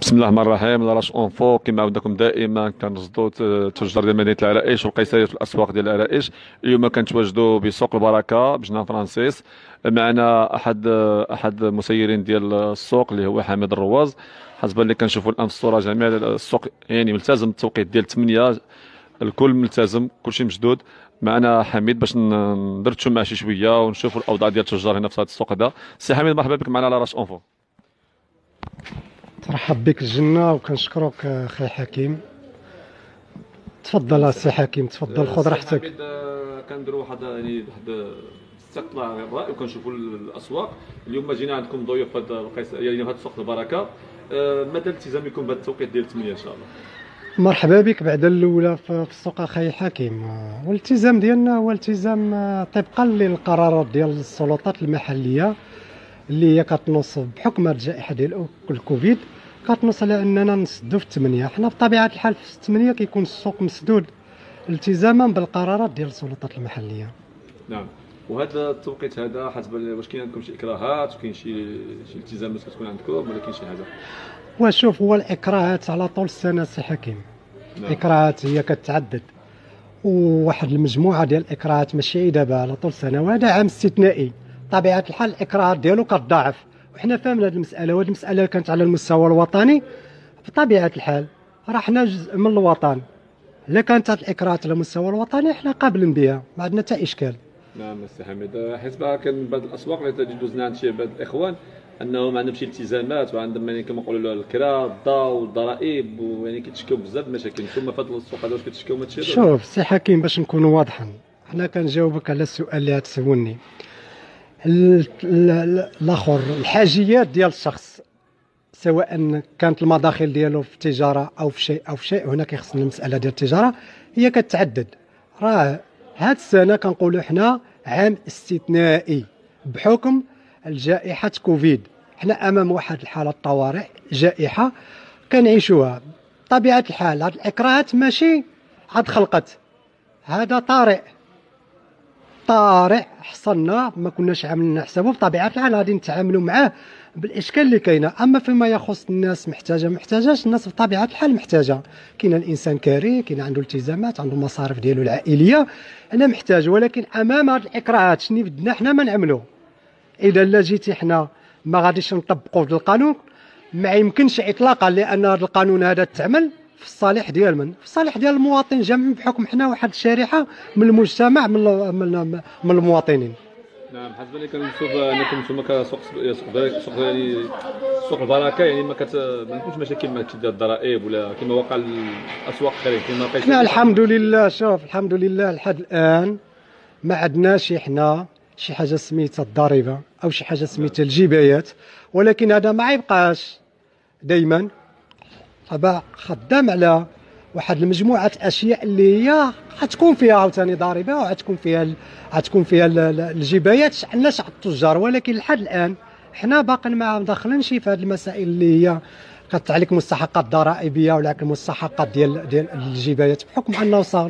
بسم الله الرحمن الرحيم. Larache Info كما عودناكم دائما كنرصدوا التجار ديال مدينة العرائش والقيسريه في الأسواق ديال العرائش. اليوم كنتواجدوا بسوق البركة بجنان فرانسيس معنا احد أحد المسيرين ديال السوق اللي هو حميد الرواز. حسب اللي كنشوفوا الآن في الصورة جميع السوق يعني ملتزم التوقيت ديال 8 الكل ملتزم كلشي مشدود. معنا حميد باش ندردشوا معاه شي شوية ونشوفوا الأوضاع ديال التجار هنا في هذا السوق هذا. سي حميد مرحبا بك معنا على Larache Info ترحب بك الجنة وكنشكرك أخي حكيم. تفضل سي حكيم تفضل خذ راحتك. آه، كنديروا واحد يعني واحد استطلاع رأي وكنشوفوا الأسواق. اليوم جينا عندكم ضيوف هذا القيس يعني هذا السوق البركة. آه، مدى التزامكم بهذا التوقيت ديال 8 إن شاء الله؟ مرحبا بك بعد الأولى في السوق أخي حكيم. والالتزام ديالنا هو التزام طبقا للقرارات ديال السلطات المحلية اللي هي كتنص بحكم الجائحه ديال الكوفيد. كتنص على أننا نسدو في الثمانية. حنا بطبيعة الحال في الثمانية كيكون السوق مسدود التزاما بالقرارات ديال السلطات المحلية. نعم. وهذا التوقيت هذا حسب واش كاين عندكم شي إكراهات كاين شي شي التزامات كتكون عندكم ولا كاين شي حاجة؟ وشوف هو الإكراهات على طول السنة سي حكيم نعم. الاكراهات هي كتعدد. وواحد المجموعة ديال الإكراهات ماشي دابا على طول السنة. وهذا عام استثنائي. طبيعة الحال الإكراهات ديالو كتضاعف. وحنا فاهمين هذه المسألة وهذه المسألة كانت على المستوى الوطني. بطبيعة الحال راه حنا جزء من الوطن. الا كانت هذه الاكراهات على المستوى الوطني حنا قابلين بها ما عندنا حتى إشكال. نعم سي حميد. حيت كان بعض الأسواق اللي تجدوزنا عند شي بعض الإخوان أنهم عندهم شي التزامات وعندهم يعني كما نقولوا الكرا الضوء والضرائب ويعني كيتشكاو بزاف المشاكل. ثم في هذا السوق هذا واش كتشكاو من هذا؟ شوف سي حكيم باش نكونوا واضحين. حنا كنجاوبك على السؤال اللي غتسولني. الآخر الحاجيات ديال الشخص سواء كانت المداخل ديالو في التجارة أو في شيء أو في شيء هنا كيخصنا المسألة ديال التجارة هي كتعدد. راه هاد السنة كنقولوا حنا عام استثنائي بحكم الجائحة كوفيد. حنا أمام واحد الحالة طوارئ جائحة كنعيشوها. بطبيعة الحال هاد الإكراهات ماشي عاد خلقت. هذا طارئ. طارئ حصلنا ما كناش عاملين حسابه بطبيعة الحال غادي نتعاملوا معاه بالإشكال اللي كاينة. أما فيما يخص الناس محتاجة محتاجاش الناس بطبيعة الحال محتاجة. كاين الإنسان كاري كاين عنده التزامات عنده المصاريف ديالو العائلية أنا محتاج. ولكن أمام هذه الاكراهات شنو بدنا حنا ما نعملوا إذا لا جيتي حنا ما غاديش نطبقوا القانون. ما يمكنش اطلاقا لأن هذا القانون هذا تعمل في الصالح ديال من؟ في الصالح ديال المواطن جميع بحكم حنا واحد الشريحة من المجتمع من من, من المواطنين. نعم حسب اللي كنشوف انكم نتوما كسوق سوق سوق يعني سوق البركة يعني ما كت ما عندكمش مشاكل مع تشديد الضرائب ولا كما وقع الأسواق الاخرين كما قيس حنا الحمد لله شوف الحمد لله لحد الآن ما عندناش حنا شي حاجة سميتها الضريبة أو شي حاجة سميتها الجبايات ولكن هذا ما يبقاش دائما طبعا خدام على واحد المجموعة أشياء اللي هي غتكون فيها عاوتاني ضريبة وغتكون فيها غتكون فيها ال- ال- الجبايات. عندناش على التجار ولكن لحد الآن حنا باقي ما داخلينش في هذه المسائل اللي هي كتعليك مستحقات ضرائبية ولا المستحقات ديال ديال الجبايات بحكم أنه صار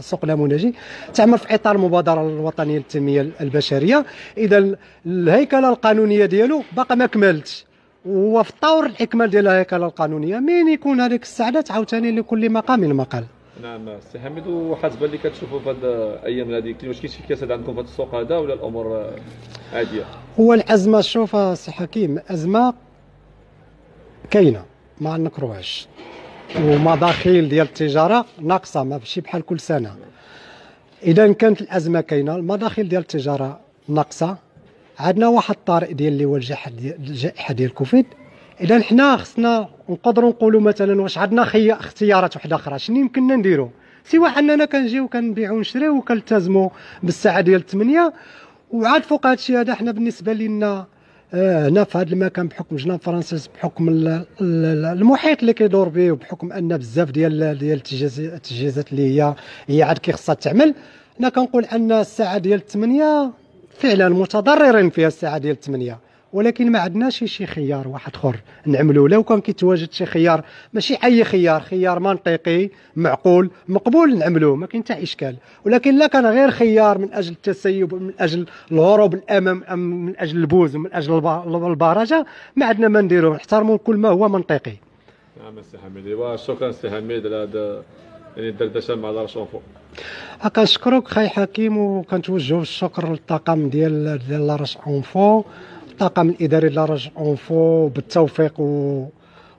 سوق نموذجي تعمل في إطار المبادرة الوطنية للتنميه البشرية. إذا الهيكلة القانونية ديالو باقي ما كملتش. وفي طور الاكمال ديال الهيكله القانونية. من يكون هذيك الساعة عاوتاني لكل مقام مقال نعم سي حميد وحسب اللي كتشوفوا في هاد الأيام هذه واش كاين شي كساد عندكم في هذا السوق هذا ولا الأمور عادية؟ هو الأزمة شوف سي حكيم أزمة كاينة ما نكروهاش. ومداخيل ديال التجارة ناقصة ماشي بحال كل سنة. إذا كانت الأزمة كاينة المداخيل ديال التجارة ناقصة. عندنا واحد الطارئ ديال اللي هو الجائحة ديال الكوفيد إذا حنا خصنا نقدروا نقولوا مثلا واش عندنا. اختيارات وحده أخرى شنو يمكننا نديروا سوى اننا كنجيو كنبيعوا ونشريو وكنلتزموا بالساعة ديال 8 وعاد فوق هذا الشيء هذا حنا بالنسبة لنا آه، هنا في هذا المكان بحكم جنان فرنسيس بحكم ال- ال- المحيط اللي كيدور به وبحكم أن بزاف ديال ديال التجهيز- التجهيزات اللي هي هي عاد كي خصها تعمل. أنا كنقول أن الساعة ديال 8 فعلا متضررين فيها الساعة ديال 8 ولكن ما عندناش شي خيار واحد آخر. نعملو لو كان كيتواجد شي خيار. ماشي أي خيار. خيار منطقي معقول مقبول نعملوه ما كاين حتى إشكال. ولكن لا كان غير خيار من أجل التسيب من أجل الهروب الامام من أجل البوز من أجل البرجة. ما عندنا ما نديروه نحترموا كل ما هو منطقي. نعم سي حميد. شكرا سي حميد على هذا الدردشه مع Larache Info كنشكرك خاي حكيم وكنتوجهوا الشكر للطاقم ديال ديال Larache Info الطاقم الإداري Larache Info بالتوفيق و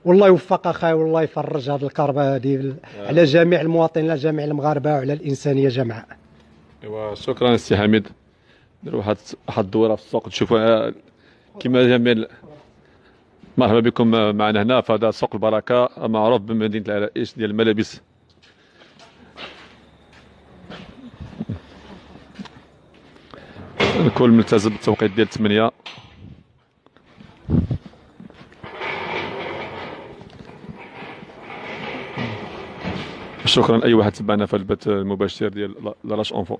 والله يوفق اخاي والله يفرج هذه الكربه هذه. على جميع المواطنين على جميع المغاربة وعلى الإنسانية جمعاء إيوا شكرا سي حميد. دير واحد واحد الدوره في السوق تشوفوا كما جميل مرحبا بكم معنا هنا في هذا سوق البركة معروف بمدينة العرائش ديال الملابس. الكل ملتزم بالتوقيت ديال 8 شكرا أي واحد تبعنا في البث المباشر ديال Larache Info